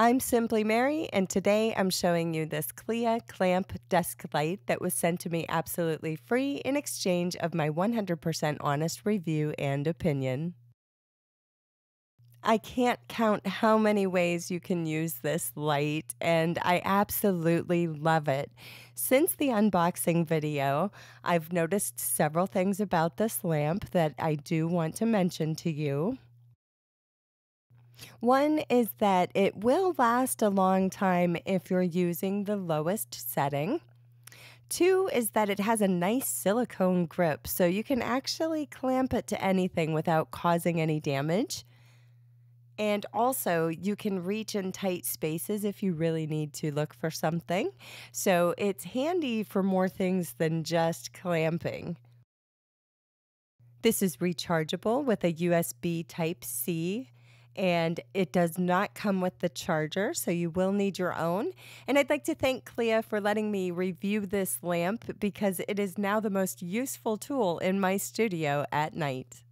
I'm Simply Mary, and today I'm showing you this KLEAH clamp desk light that was sent to me absolutely free in exchange of my 100% honest review and opinion. I can't count how many ways you can use this light, and I absolutely love it. Since the unboxing video, I've noticed several things about this lamp that I do want to mention to you. One is that it will last a long time if you're using the lowest setting. Two is that it has a nice silicone grip, so you can actually clamp it to anything without causing any damage. And also, you can reach in tight spaces if you really need to look for something. So it's handy for more things than just clamping. This is rechargeable with a USB Type C and it does not come with the charger, so you will need your own. And I'd like to thank KLEAH for letting me review this lamp because it is now the most useful tool in my studio at night.